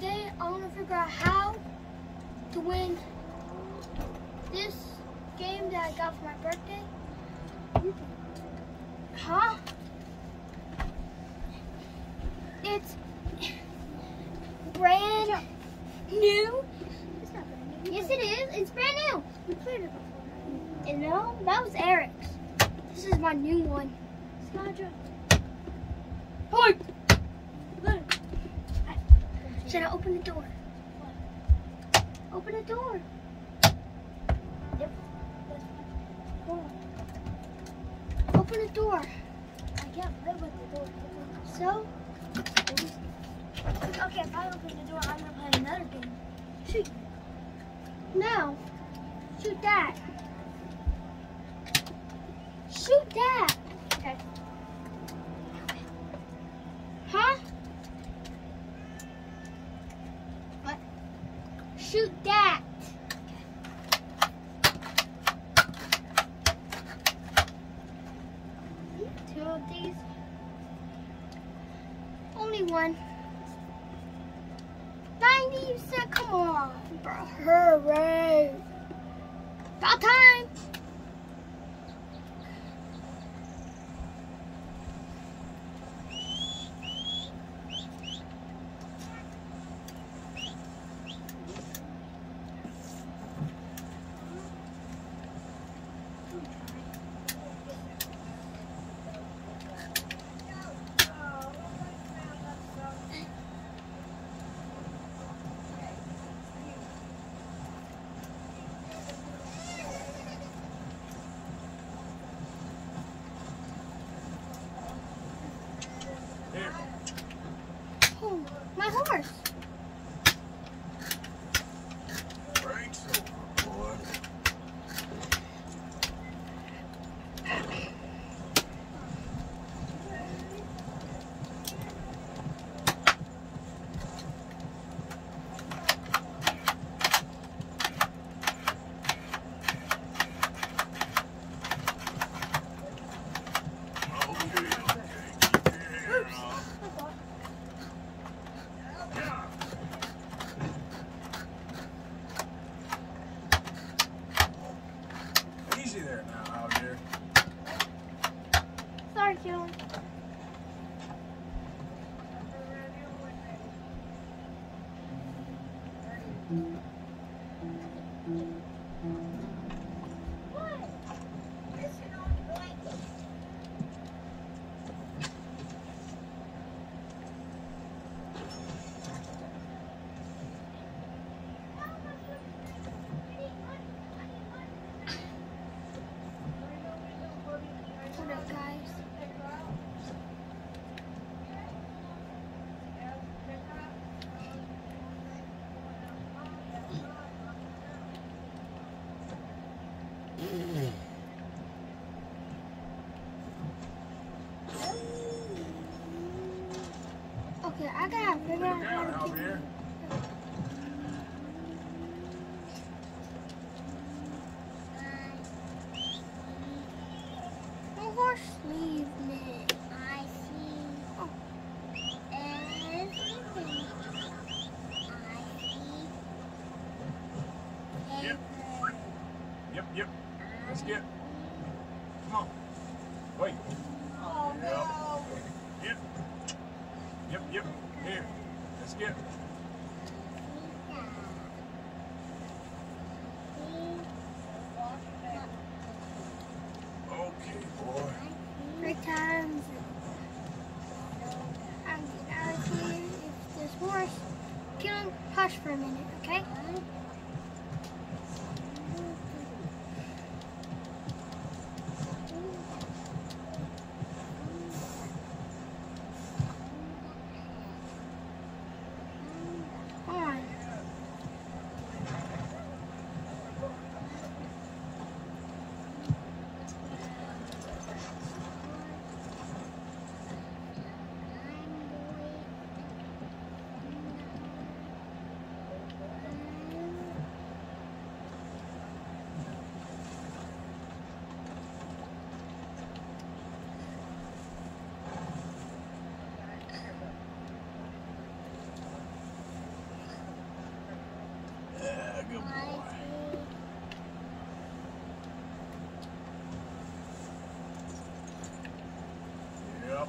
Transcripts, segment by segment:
today I want to figure out how to win this game that I got for my birthday. Huh? It's brand new. It's not brand new. Yes, it is. It's brand new. We played it before. And no, that was Eric's. This is my new one. Sandra. Hi. Look. I open the door? Open the door. Yep. Open the door. I can't play with the door. So, Okay, if I open the door, I'm gonna play another game. shoot. No. Shoot that. Shoot that. I gotta figure out how to out keep here. my horse leave me. I see Oh. everything. I see Yep. paper. Yep, yep. Let's get. Come on. Wait. Oh no. Yep. Yep, yep. Here. Let's get. Okay, boy. Three times. I'm getting out of here. If this horse, Keelan, hush for a minute, okay? Come on. Good I boy. see. Yep.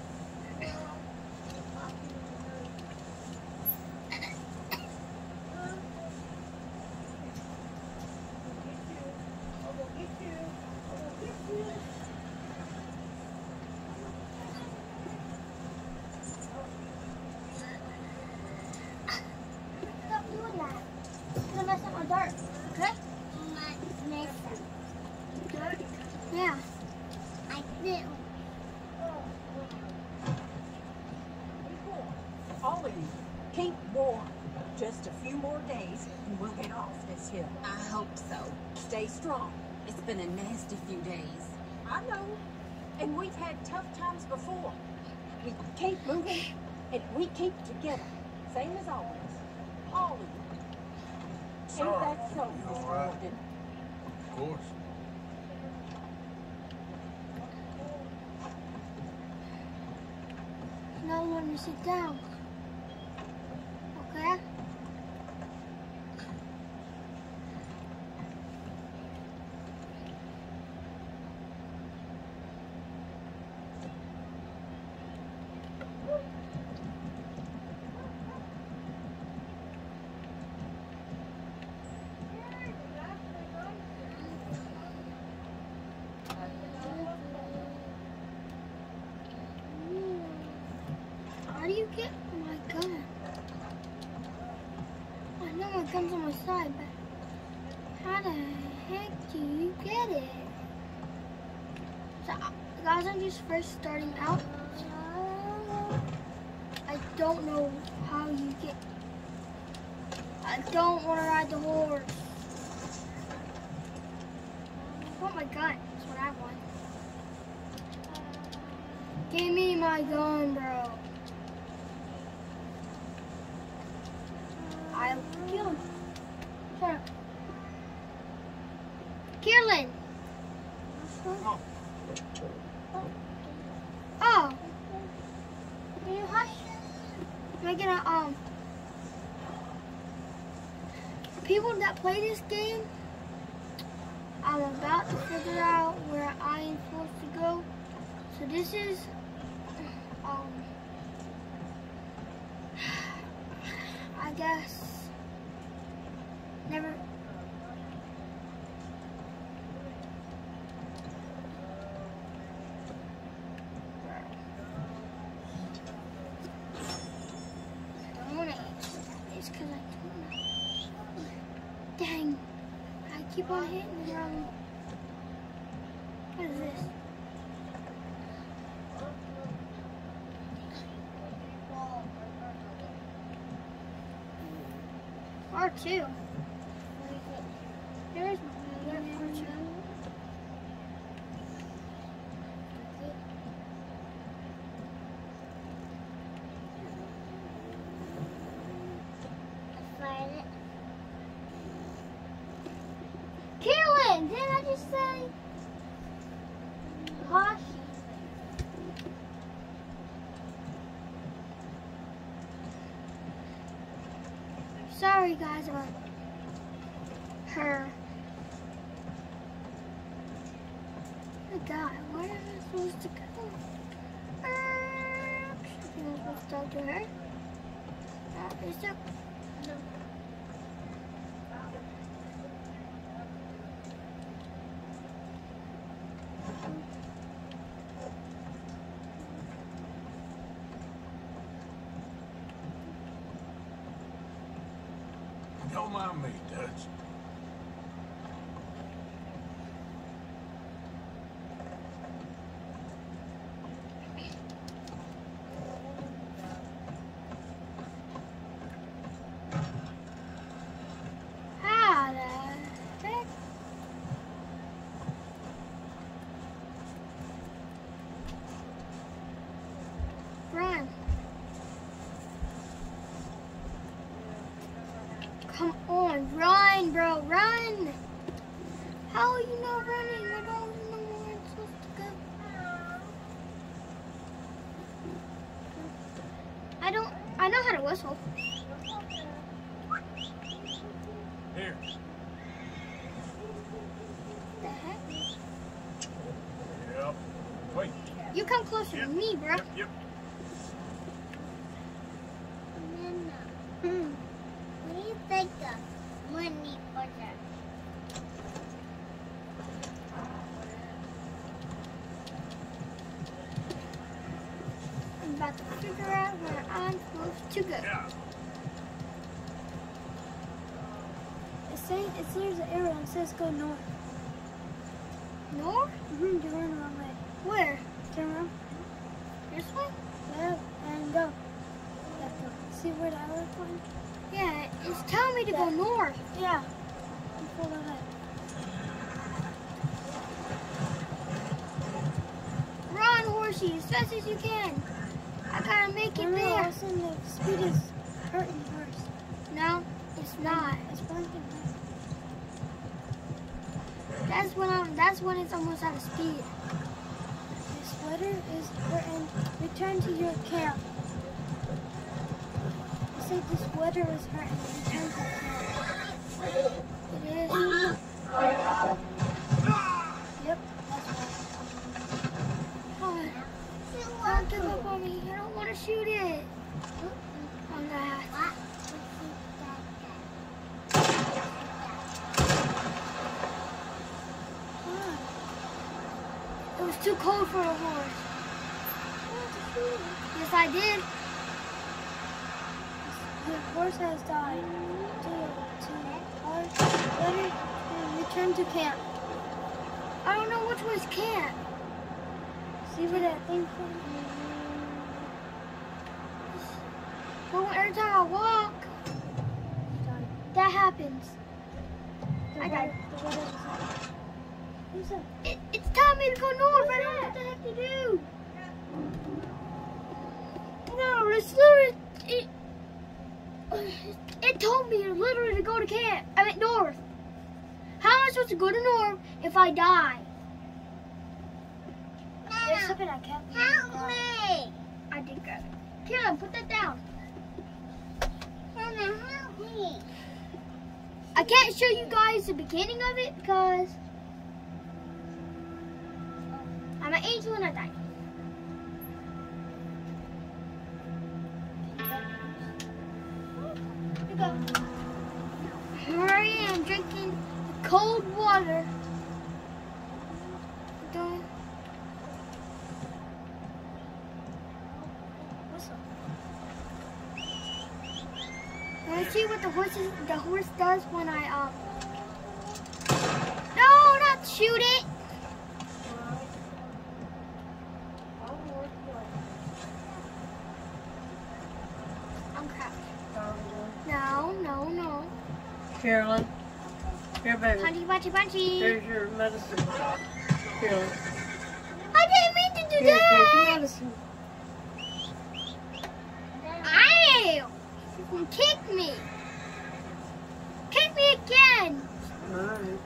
Stop doing that. It's gonna mess up my dart. Okay? My mess Dart? Yeah. I do. Ollie, keep warm. Just a few more days and we'll get off. I hope so. Stay strong. It's been a nasty few days. I know. And we've had tough times before. We keep moving and we keep together. Same as always. All of you. Ain't that so, You Mr. all right? Morgan? Of course. Now let me sit down. Okay? How do you get my gun? I know my gun's on my side, but how the heck do you get it? So, guys, I'm just first starting out. I don't know how you get. I don't want to ride the horse. I want my gun. That's what I want. Give me my gun, bro. I'll kill him. Shut up. Kierlin! Oh. Oh! Can you hush? Am I gonna, um... People that play this game, I'm about to figure out where I am supposed to go. So this is, um... I guess... Never... I want to answer that. It's because I don't know. Dang. I keep on hitting the wrong... What is this? R2. There's my R2. I find it. Carolyn, didn't I just say? Hush. Sorry, guys, about her. Oh God, where am I supposed to go? Uh, I'm supposed to talk to her. Uh, is there? No. Don't mind me, Dutch. How the heck? Run. Come run, bro, run. How are you not running? I don't even know where I'm supposed to go. I don't, I know how to whistle. Here. You come closer Yep. to me, bro. Yep, yep. Nana, Hmm. what do you think of money for that? I'm about to figure out where I'm to. Yeah. It's saying it's there's an arrow and it says go north. North? Mm-hmm, you're going the wrong way. Where? Turn around. This way? Yeah, and go. Left go. See where the arrow is? Yeah, it's telling me to go north. Yeah. And follow that. Run, horsey, as fast as you can. I gotta make it there. listen, the speed is hurting first. No, it's not. It's blinking. That's when I'm. That's when it's almost out of speed. The sweater is hurting. Return to your camp. I said the sweater is hurting. Return to camp. It is. Yep, that's right. Oh, don't give up on me. I don't want to shoot it. What? It was too cold for a horse. Yes, I did. The horse has died. To, to our uh, sweater return to camp. I don't know which was camp. See where that thing But every time I walk, that happens. The I got weather- The weather was out. Lisa, It, it's telling me to go north. I don't know what the heck to do. No, it's literally. It, it told me literally to go to camp. I mean, north. How am I supposed to go to north if I die? there's something I can't Help me! I did got it. Kim, put that down. I can't show you guys the beginning of it because I'm an angel and I died. Here you go. Here I am drinking cold water. Don't. Whistle. Let's see what the horse is, the horse does when I um. No, not shoot it. I'm crouched. No, no, no. Carolyn, here, baby. Punchy, punchy, punchy. Here's your medicine. Carolyn, I didn't mean to do here, take your medicine. Ow! Kick me. Kick me again. All right.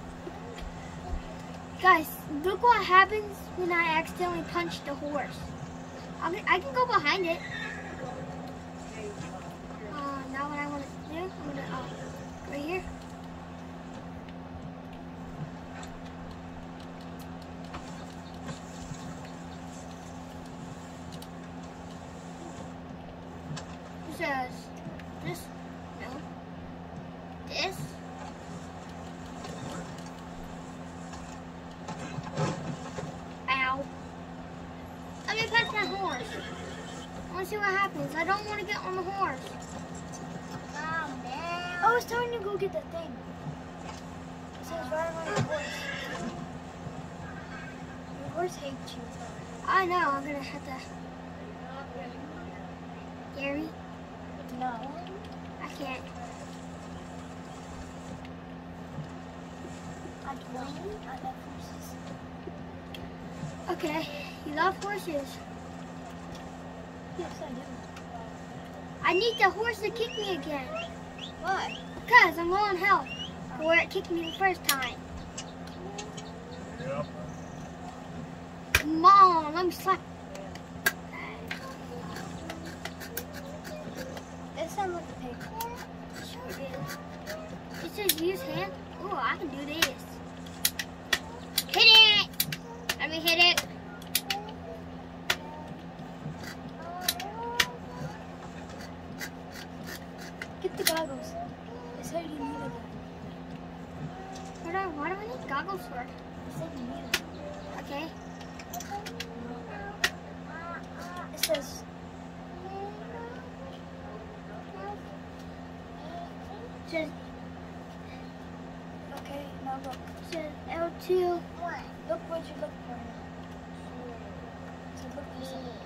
Guys, look what happens when I accidentally punched the horse. I can, I can go behind it. Uh, now what I want to do, I'm going to, uh, right here. It says this, no, this. Ow. Let me pet that horse. I want to see happens. I don't want to get on the horse. Calm down. Oh, it's telling you to go get that thing. It says right on your oh. horse. Your horse hates you. I know. I'm gonna have to. Gary, No. I can't. I'm playing. I love horses. Okay, you love horses. Yes, I do. I need the horse to kick me again. What? Because I'm low on health. For where it kicked me the first time. Yep. Come on, let me slap. It sounds like a pig. Sure it is. It says use hand. Oh, I can do this. Hit it! Let me hit it. I'll go first. Okay. It says says Okay, now look. Says L2. Look what you look for. So look for something.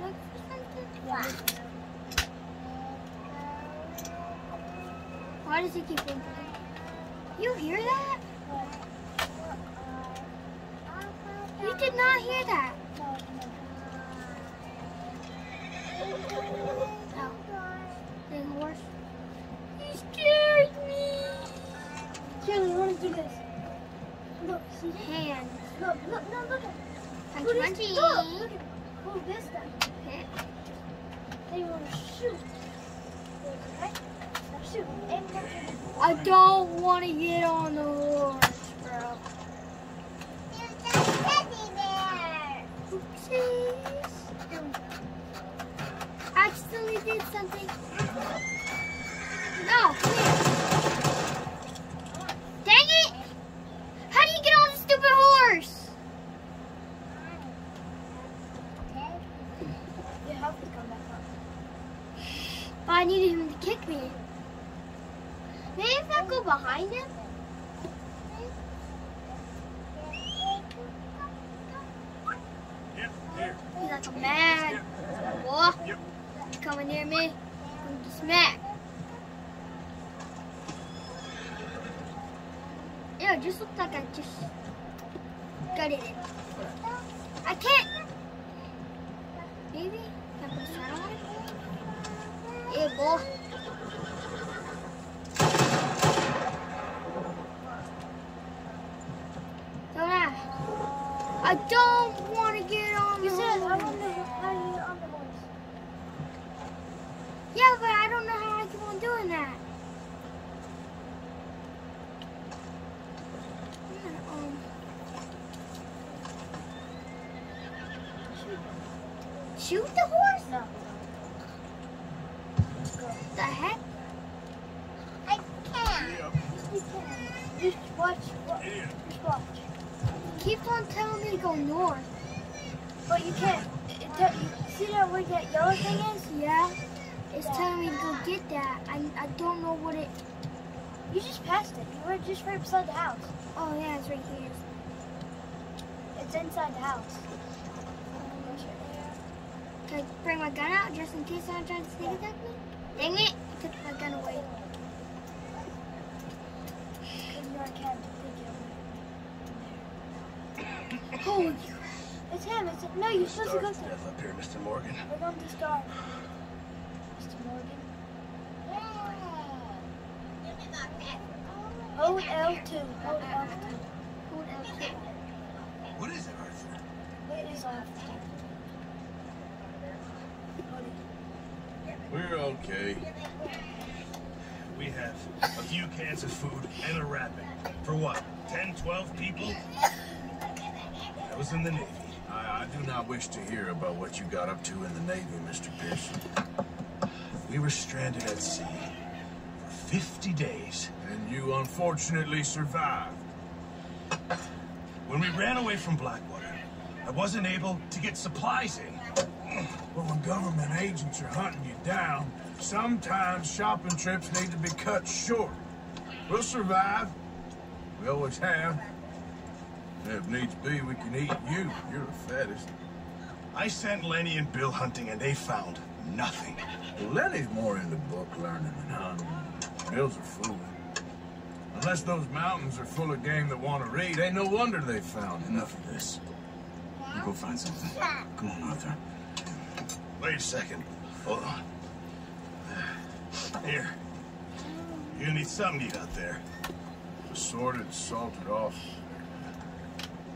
Look for something. Yeah, look for something. Why does it keep playing? You hear that? You did not hear that. Hand. Look, look, no, look Pull this- punchy. Look, look at Pull this down. Okay. Then you want to shoot. Okay? Now shoot. I don't want to get on the horse, bro. Oopsies. Accidentally did something. No, come here. Dang it! How do you get on the stupid horse? Your health will come back up. But I needed him to kick me. Maybe if I go behind him? Yep, here. He's like a man. Boy, Yep. you coming near me? I'm gonna smack. It just looks like I just got it. I can't. Maybe? Can I put on it? Yeah, boy. Don't I? I don't want to get on You the said, I horse. wonder how you get on the horse. Yeah, but I don't know how I keep on doing that. Um, shoot the horse? No. Let's go. The heck? Yep. You can. Just watch. wa- Yeah. Just watch. Keep on telling me to go north. But you can't. It, tell- you see that where that yellow thing is? Yeah? It's telling me to go get that. I, I don't know what it... You just passed it. You were just right beside the house. Oh, yeah, it's right here. It's inside the house. Can I bring my gun out just in case someone tries to sneak attack me? Dang it! I took my gun away. Because you're a cat. Holy It's him. It's no. You're supposed to go Starts to. death up here, Mr. Morgan. We're going to start. Mr. Morgan. Hold L2. Hold L2. Hold L2. What is it, Arthur? It is it. We're okay. We have a few cans of food and a wrapping. For what? 10, 12 people? I was in the Navy. I, I do not wish to hear about what you got up to in the Navy, Mr. Pearson. We were stranded at sea for 50 days. And you unfortunately survived. When we ran away from Blackwater, I wasn't able to get supplies in. But when government agents are hunting you down, sometimes shopping trips need to be cut short. We'll survive. We always have. If needs be, we can eat you. You're the fattest. I sent Lenny and Bill hunting, and they found nothing. Well, Lenny's more into book learning than hunting. Bill's a fool. Unless those mountains are full of game that want to read, ain't no wonder they found enough of this. We'll go find something. Come on, Arthur. Wait a second. Hold on. Here. You need something to eat out there. Assorted, salted off.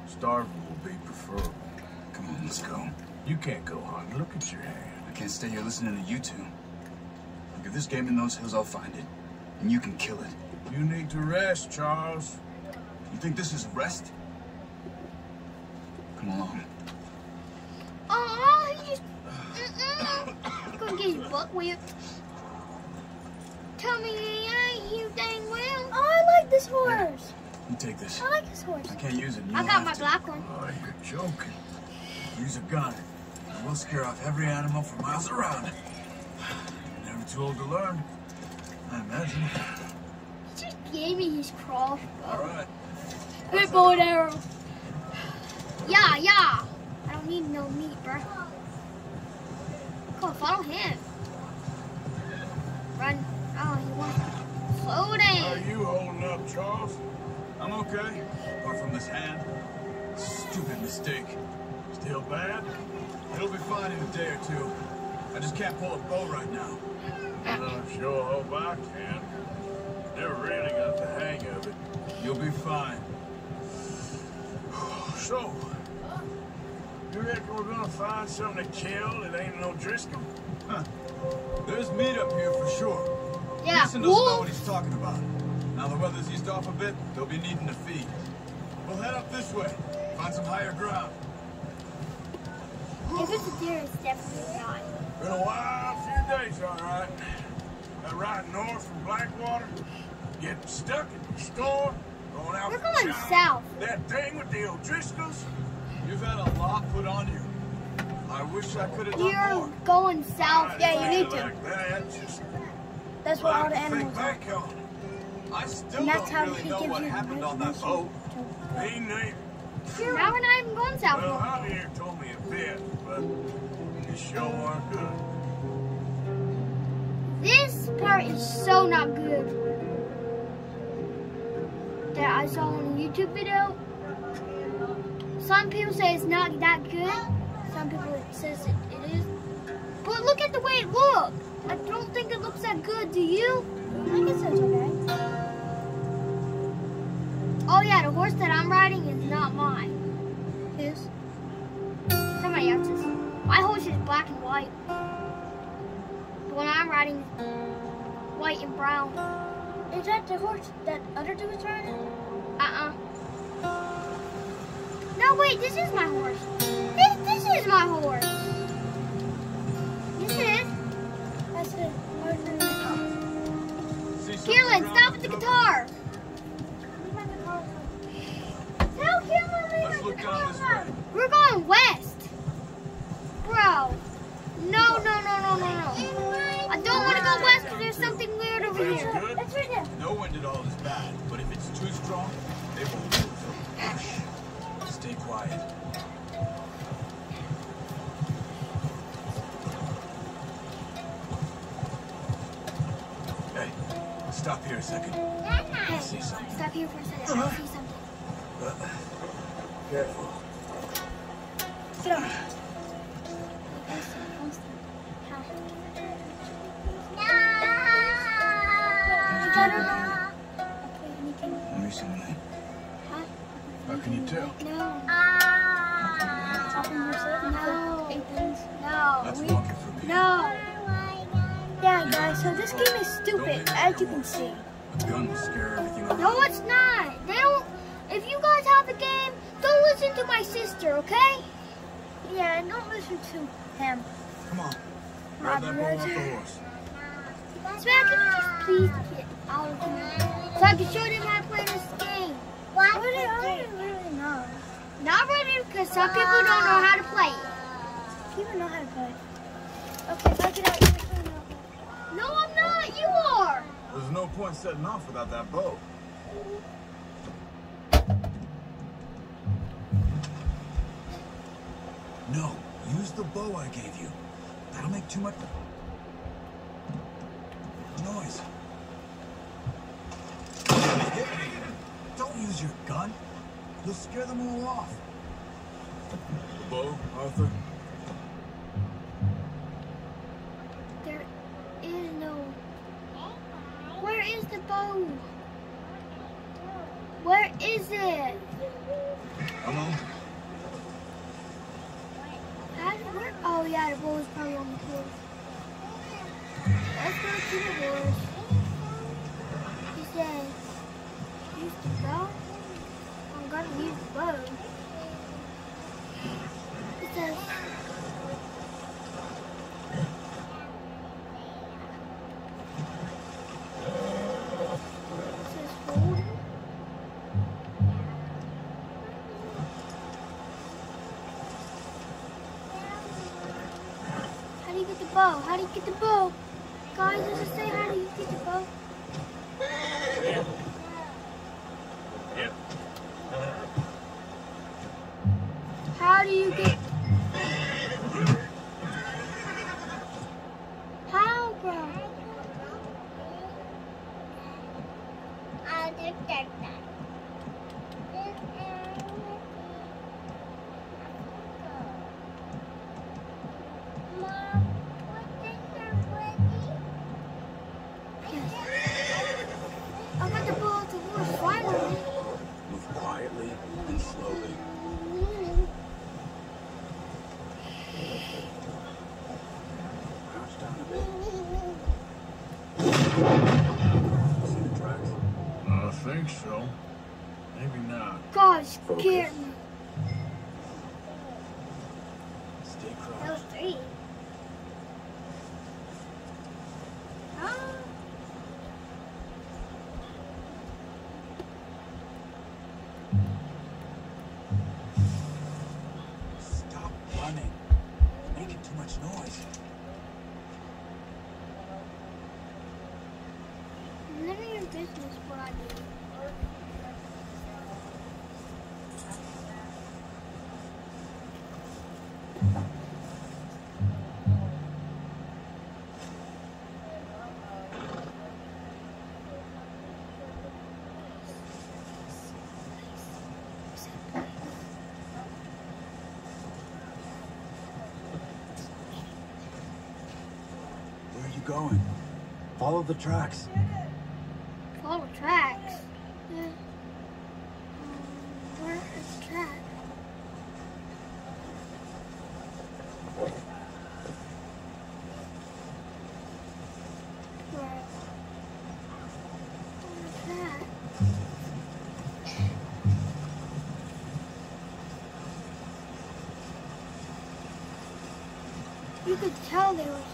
Starving will be preferable. Come on, let's go. You can't go hunting. Look at your hand. I can't stay here listening to you two. Look, if this game in those hills, I'll find it. And you can kill it. You need to rest, Charles. You think this is rest? Come along. Oh, he just. Mm-mm. Go get his butt whipped. Tell me he ain't you dang well. Oh, I like this horse. You take this. I like this horse. I can't use it. and I got my to. black one. Oh, you're joking. Use a gun. And we'll scare off every animal for miles around. Never too old to learn. I imagine. He gave me his crossbow. All right. Good bow and arrow. Yeah, yeah. I don't need no meat, bruh. Come on, follow him. Run. Oh, he wants to slow How are you holding up, Charles? I'm okay. Apart from this hand. Stupid mistake. Still bad? It'll be fine in a day or two. I just can't pull a bow right now. Uh, I sure hope I can. Never really got the hang of it. You'll be fine. So, you reckon we're gonna find something to kill that ain't no Driscoll? Huh. There's meat up here for sure. Yeah, Mason doesn't know what he's talking about. Now the weather's eased off a bit, they'll be needing to feed. We'll head up this way, find some higher ground. If it's a deer, it's definitely not. Been a wild few days, all right. That ride north from Blackwater, getting stuck in the storm, going out We're going John, south. That thing with the O'Driscolls. You've had a lot put on you. I wish I could have done You're more. going south. I Yeah, you feel need to. Like that, just That's what all the to think animals are. on. I still And that's don't how really he know gives what you happened on that boat. to- Me neither. Now we're not even going south. Well, Javier told me a bit, but it sure weren't good. This part is so not good. That I saw on a YouTube video. Some people say it's not that good. Some people it says it, it is. But look at the way it looks. I don't think it looks that good. Do you? I guess it's okay. Oh yeah, the horse that I'm riding is not mine. His. Somebody else's. My horse is black and white. The one I'm riding white and brown. Is that the horse that other dude was riding? Uh-uh. No, wait, this is my horse. This, this is my horse. This is. That's. See something stop with the guitar. Tell Kierland leave Let's the look guitar down this alone. way. We're going west. Bro. No, no, no, no, no, no. I don't want to go west because there's something weird over That's here. good. That's right there. No wind at all is bad, but if it's too strong, they will move. Shh. Stay quiet. Hey, stop here a second. I see something. Stop here for a second. Uh-huh. I see something. Uh, careful. Get on. Can you tell? No. No. No. That's We- for me. No. Yeah, guys, so this game is stupid, as you can see. A scare everything around. No, it's not. They don't. If you guys have the game, don't listen to my sister, okay? Yeah, don't listen to him. Come on. Grab that ball off the horse. Smack, can you just please get out of here? So I can show them how to play this game. What? I don't really know. Not ready because some people don't know how to play it. People know how to play. Okay, if I get out, you're. No, I'm not. You are. There's no point setting off without that bow. No, use the bow I gave you. That'll make too much noise. Don't use your gun. You'll scare them all off. The bow, Arthur? There is no. Where is the bow? Where is it? Come on. How did work? Oh yeah, the bow is probably on the floor. Let's go to the horse. He said, use the bow gotta use both. It says... How do you get the bow? How do you get the bow? I think so. Maybe not. God, scared me. Stay That crouched. was three. Ah. Stop running. Making too much noise. None of your business what I do. Where are you going? Follow the tracks. Follow tracks. Yeah. Where is the the track? You could tell they were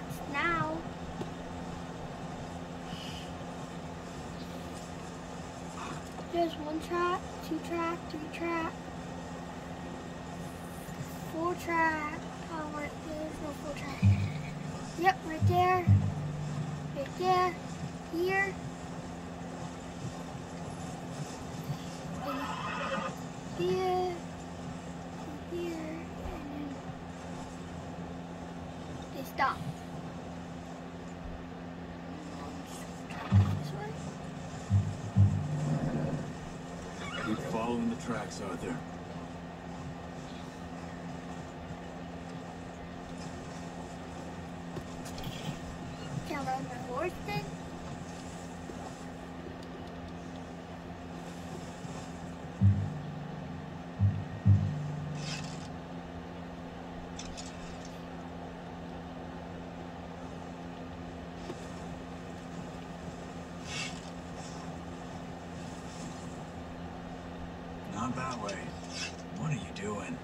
see now. There's one track, two track, three track, four track. Oh, wait, there's no four track. Yep, right there, right there, here. Tracks, Arthur. Can I ride my horse then? Not that way. What are you doing?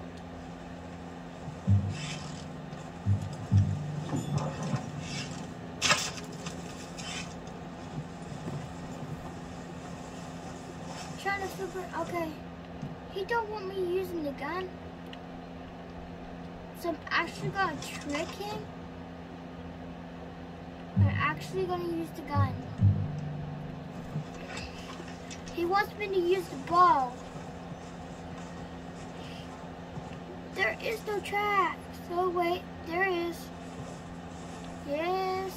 Trying to it. Okay. He don't want me using the gun. So I'm actually gonna trick him. I'm actually gonna use the gun. He wants me to use the bow. There is no track. So wait, there is. Yes,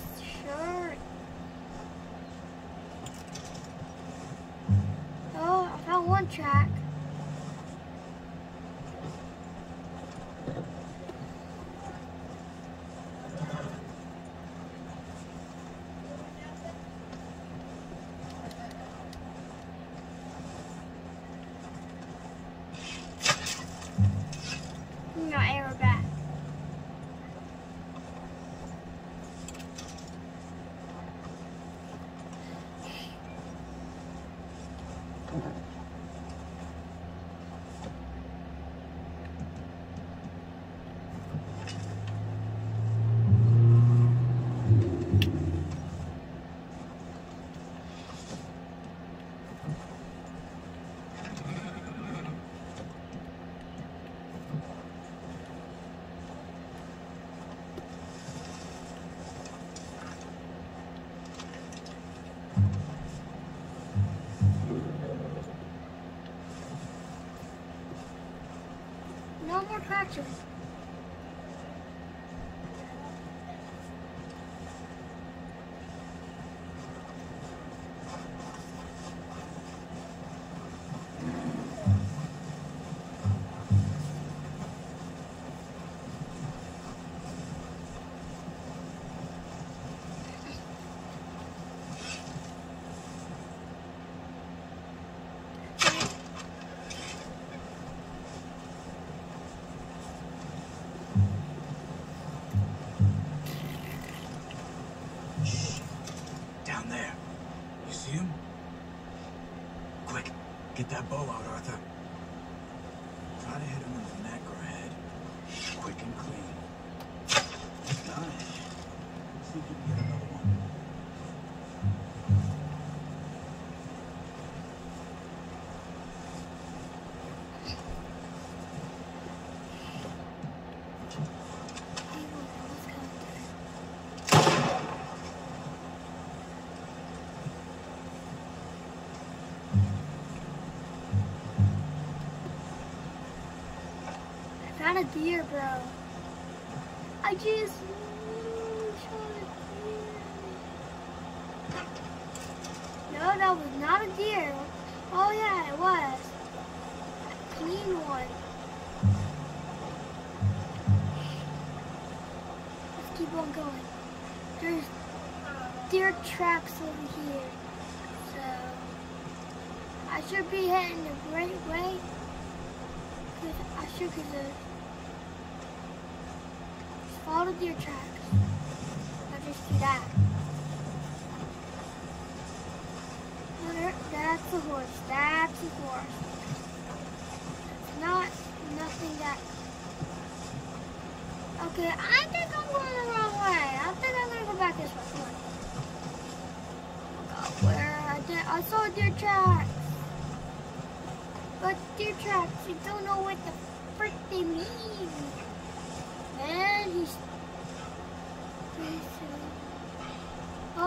One track. more tractors. Found a deer, bro. I just. No, that was not a deer. Oh yeah, it was. A clean one. Let's keep on going. There's deer tracks over here. So I should be heading the right way. I should cause uh, follow the deer tracks. I just see that. That's a horse. That's a horse. Not nothing that. Okay, I think I'm going the wrong way. I think I'm gonna go back this way. Come on. Oh where I did, I saw deer tracks. But deer tracks, you don't know what the frick they mean. Man, he's uh,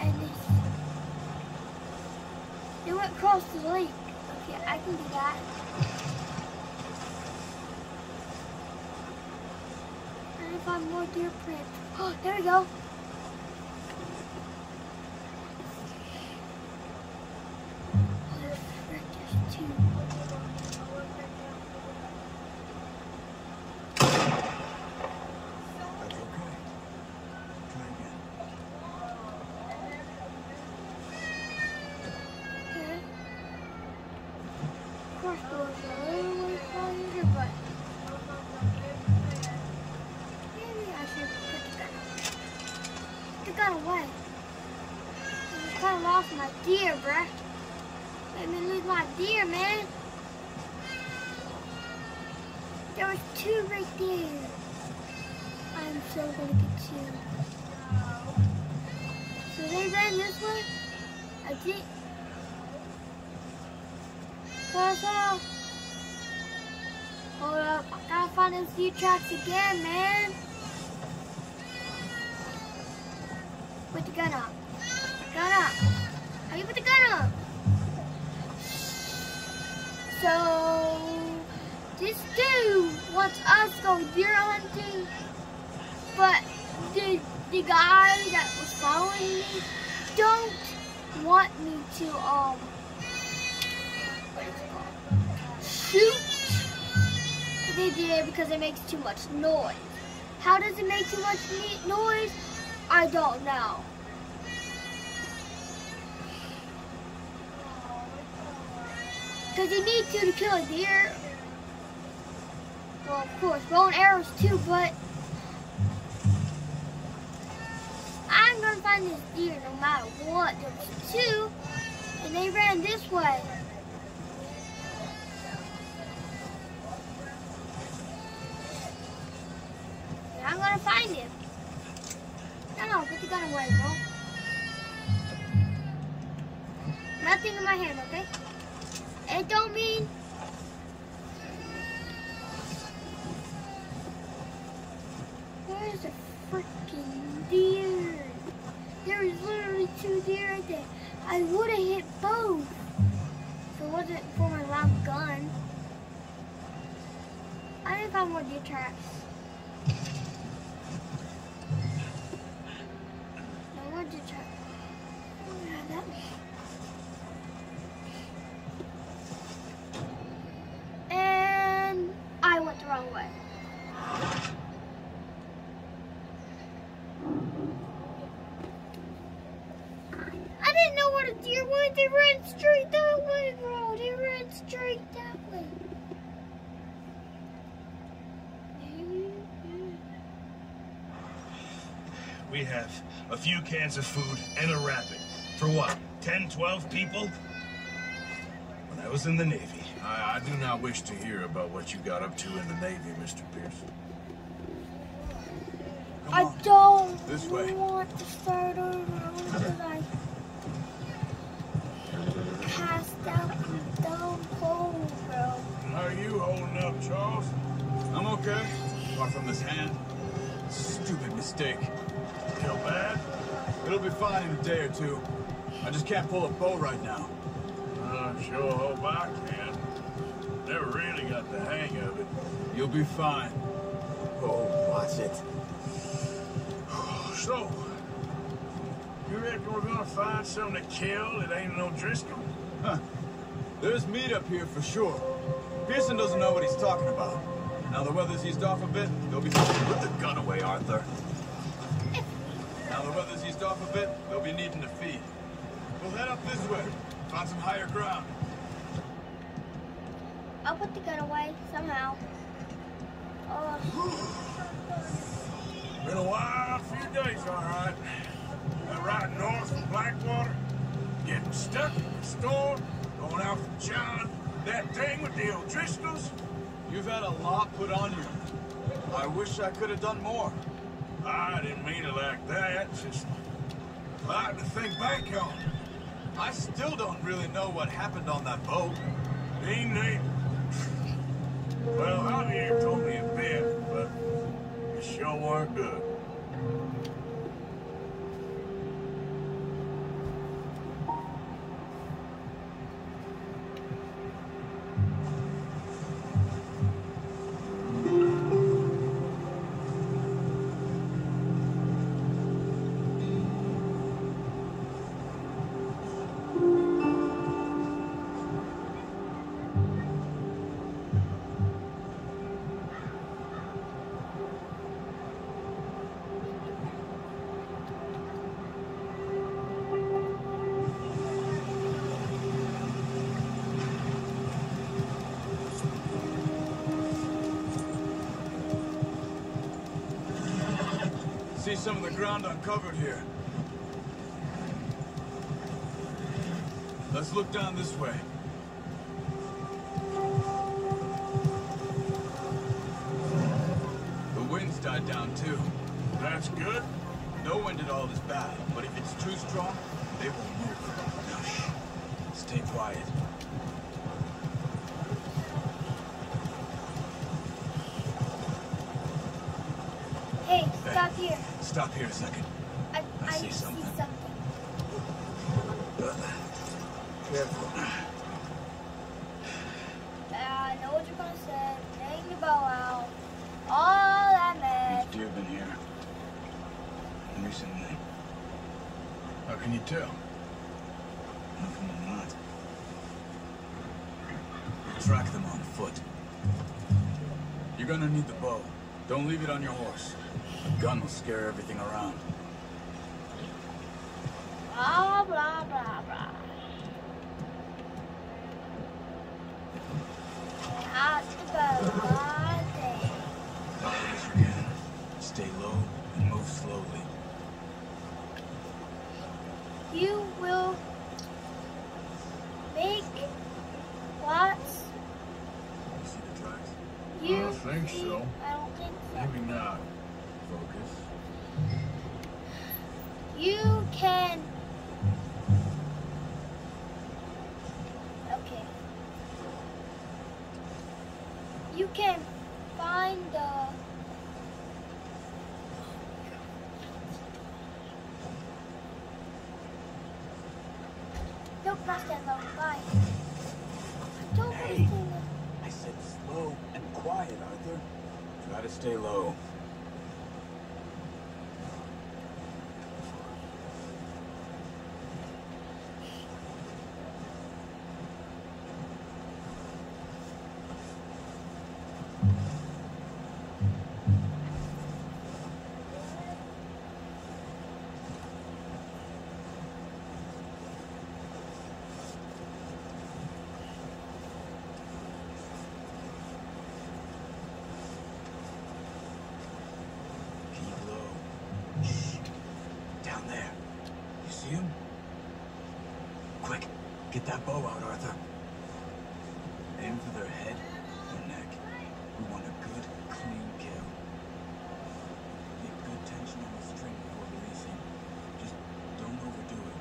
And. They went across the lake. Okay, I can do that. And I find more deer prints. Oh, there we go. Oh, frick, there's two. That's okay. Try again. Okay. Of course, there was a little way farther, but maybe I should put the gun. Put the gun away. I just kind of lost my deer, bruh. Made me lose my deer, man. There was two right there. I'm so gonna get you. So they ran this way. I did. Close off. Uh, hold up. I gotta find those few tracks again, man. Deer hunting, but the, the guy that was following me don't want me to, um? Shoot the deer because it makes too much noise. How does it make too much noise? I don't know. Because you need to to kill a deer. Well, of course, bow and arrows too, but I'm gonna find this deer no matter what. There was two, and they ran this way. And I'm gonna find him. No, no, put the gun away, the deer ran straight that way, bro. They ran straight that way. We have a few cans of food and a rapid. For what? 10, 12 people? When I was in the Navy. I, I do not wish to hear about what you got up to in the Navy, Mr. Pearson. Come I on. don't This way. want to start over okay. Apart from this hand. Stupid mistake. Feel bad? It'll be fine in a day or two. I just can't pull a bow right now. I sure hope I can. Never really got the hang of it. You'll be fine. Oh, watch it. So, you reckon we're gonna find something to kill that ain't no Driscoll? Huh. There's meat up here for sure. Pearson doesn't know what he's talking about. Now the weather's eased off a bit, they'll be... Put the gun away, Arthur. Now the weather's eased off a bit, they'll be needing to feed. We'll head up this way. Find some higher ground. I'll put the gun away somehow. Oh, Been a wild few days, all right. Been riding north from Blackwater, getting stuck in the storm, going out from John, that thing with the O'Driscolls. You've had a lot put on you. I wish I could have done more. I didn't mean it like that. Just a lot to think back on. I still don't really know what happened on that boat. Me neither. Well, Javier told me a bit, but it sure weren't good. Some of the ground uncovered here. Let's look down this way. Stop here a second. I, I I see see something. something. Careful. Uh, I know what you're gonna say. Take the bow out. All that mess. These deer been here recently. How can you tell? How come I'm not? Track them on foot. You're gonna need the bow. Don't leave it on your horse. A gun will scare everything around. Blah, blah, blah, blah. Out the bow. Follow as you can. Stay low and move slowly. You will make lots. You see the tracks? You I don't think so. I don't think so. Maybe not. Focus. You can. Okay. You can find the. lost that low. Bye. I don't Hey. understand. I said slow and quiet, Arthur. Try to stay low. Keep low. Shh. Down there. You see him? Quick, get that bow out, Arthur. Aim for their head or neck. We want a good, clean kill. Get good tension on the string before releasing. Just don't overdo it.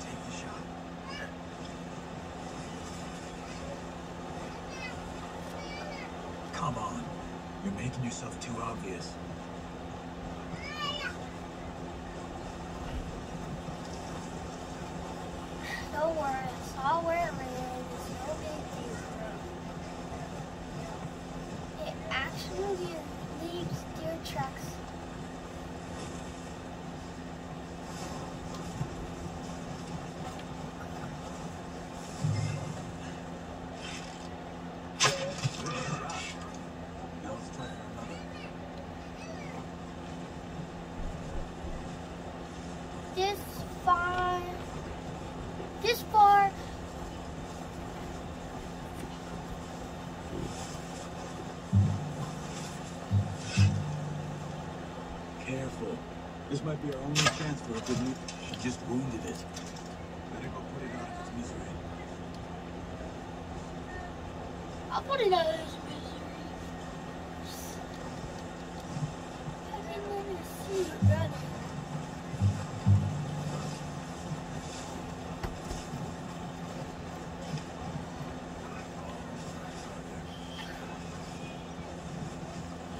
Take the shot. Come on. You're making yourself too obvious. No worries. I'll wear it later. It's no big deal. It actually leaves deer tracks. Now let's try for another. This far. This far. Careful. This might be our only chance for a good meat. She just wounded it. Better go put it out of its misery. I'll put it out of his misery. I didn't want to see it running.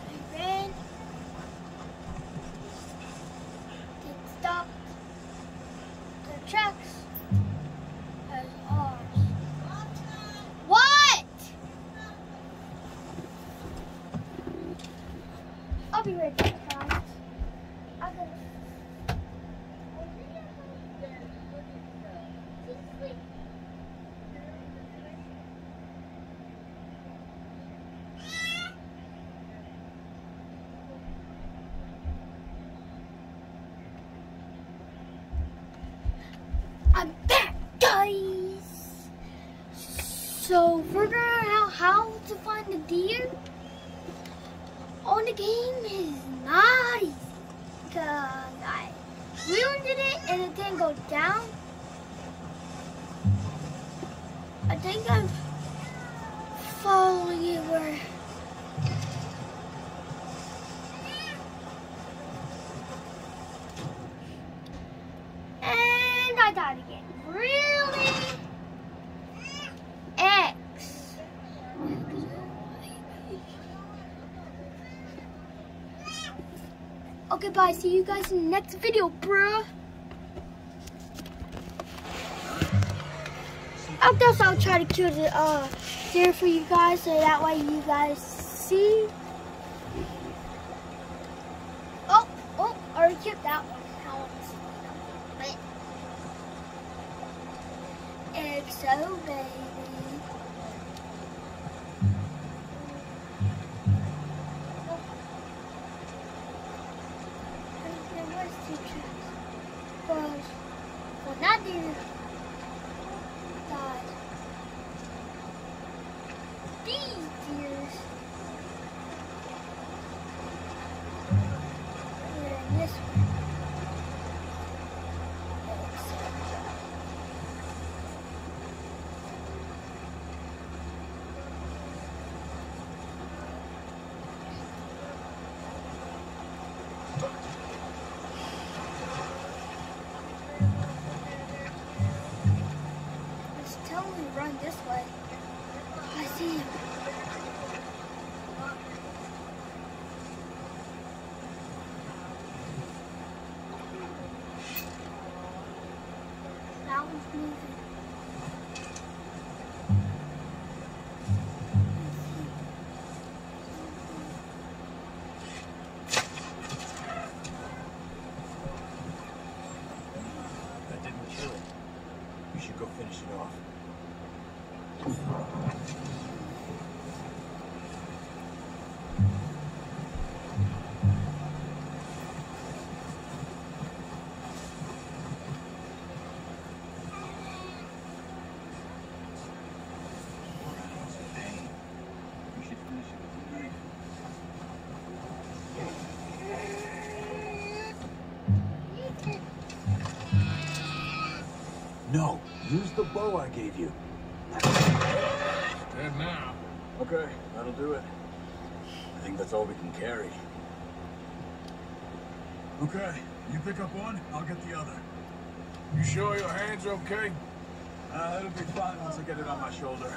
I ran. It stopped. The tracks as ours. What? I'll be right back, guys. I gotta. I'm back, guys. So figuring out how to find the deer on the game is not easy because I ruined it and it didn't go down. I think I'm Okay, bye. See you guys in the next video, bruh. I guess I'll try to kill the uh deer for you guys so that way you guys see. Use the bow I gave you. Dead now. Okay, that'll do it. I think that's all we can carry. Okay, you pick up one, I'll get the other. You sure your hands are okay? Uh, it'll be fine once I get it on my shoulder.